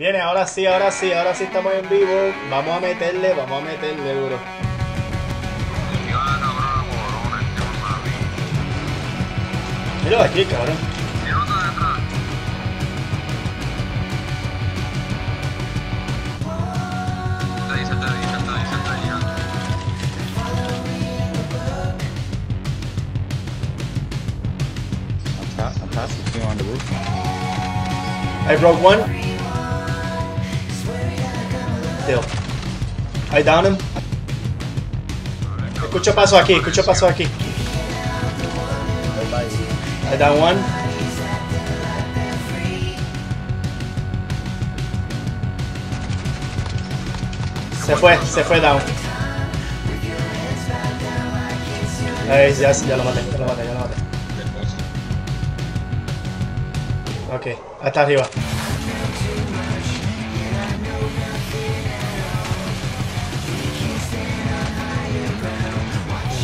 Viene, ahora sí, ahora sí, ahora sí estamos en vivo. Vamos a meterle, vamos a meterle duro. Mira aquí, cabrón. I broke one. Still. I down him. Escucho paso aquí, escucho paso aquí. I down one. Se fue, se fue down. Ahí, ya, ya lo maté, ya lo maté, ya lo maté. Ok, hasta arriba.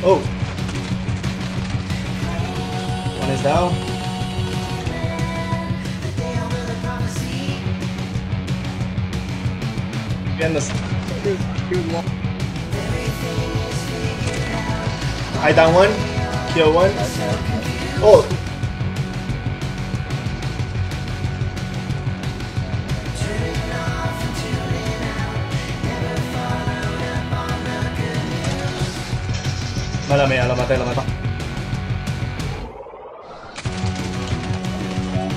Oh. One is down. Viéndose. I down one. Kill one. Oh. Mala mía, lo maté, lo maté.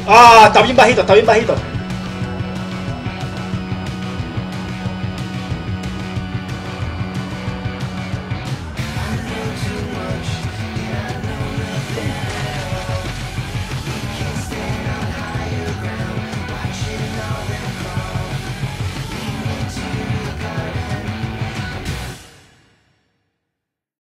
Ah, está bien bajito, está bien bajito.